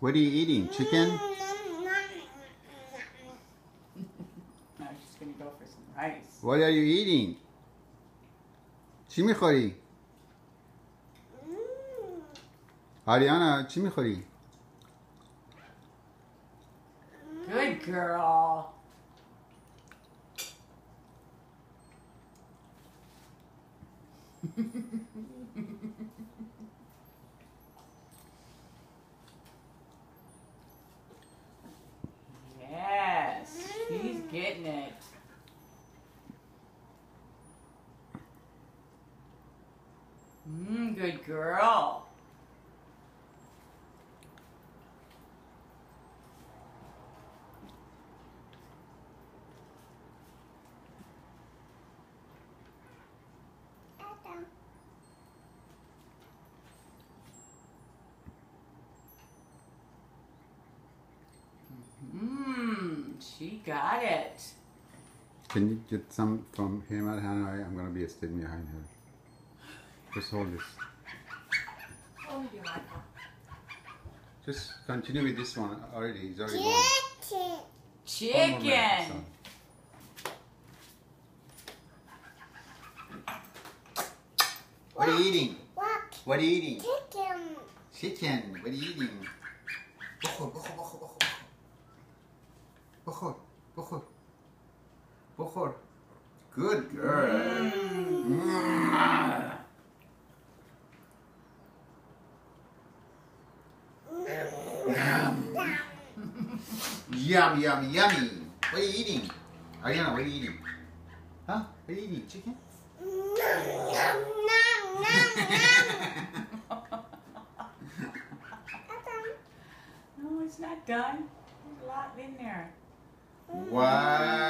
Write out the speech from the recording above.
What are you eating? Chicken? I'm just gonna go for some rice. What are you eating? Chimi chori. Mm. Arianna, chimi chori. Good girl. getting it. Mmm, good girl. Mmm, she got it. Can you get some from him at Hanoi? I'm gonna be standing behind her. Just hold this. Oh, you like Just continue with this one already. It's already gone. One Chicken. What are you eating? What? What are you eating? Chicken. Chicken. What are you eating? Pohor. Pohor. Pohor. Good girl. Mm. Yum, yum, yummy. What are you eating? Arianna, what are you eating? Huh? What are you eating? Chicken? no, it's not done. There's a lot in there wow.